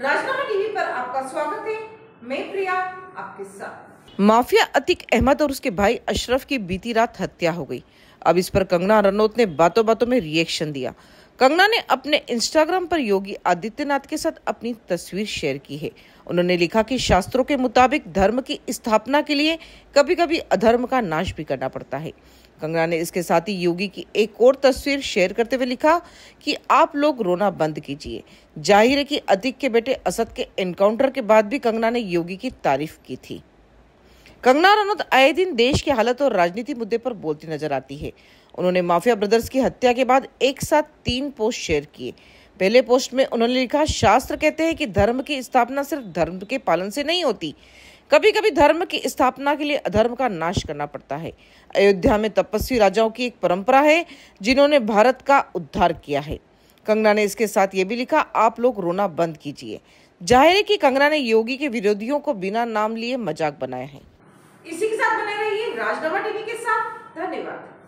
राजनामा TV पर आपका स्वागत है। मैं प्रिया आपके साथ। माफिया अतिक अहमद और उसके भाई अशरफ की बीती रात हत्या हो गई। अब इस पर कंगना रनौत ने बातों बातों में रिएक्शन दिया। कंगना ने अपने इंस्टाग्राम पर योगी आदित्यनाथ के साथ अपनी तस्वीर शेयर की है। उन्होंने लिखा कि शास्त्रों के मुताबिक धर्म की स्थापना के लिए कभी कभी अधर्म का नाश भी करना पड़ता है। कंगना ने इसके साथ ही योगी की एक और तस्वीर शेयर करते हुए लिखा कि आप लोग रोना बंद कीजिए। ज़ाहिर है कि अतिक के बेटे असद के एनकाउंटर के बाद भी कंगना ने योगी की तारीफ़ की थी। कंगना रनौत आए दिन देश की हालत और राजनीति मुद्दे पर बोलती नज़र आती है। उन्होंने माफिया ब्रदर्स की हत्या के बाद एक साथ तीन पोस्ट शेयर किए। पहले पोस्ट में उन्होंने लिखा, शास्त्र कहते हैं कि धर्म की स्थापना सिर्फ़ धर्म के पालन से नहीं होती। कभी कभी धर्म की स्थापना के लिए अधर्म का नाश करना पड़ता है। अयोध्या में तपस्वी राजाओं की एक परंपरा है, जिन्होंने भारत का उद्धार किया है। कंगना ने इसके साथ ये भी लिखा, आप लोग रोना बंद कीजिए। ज़ाहिर है कि कंगना ने योगी के विरोधियों को बिना नाम लिए मज़ाक बनाया है। साथ बने रहिए राजनामा टीवी के साथ। धन्यवाद।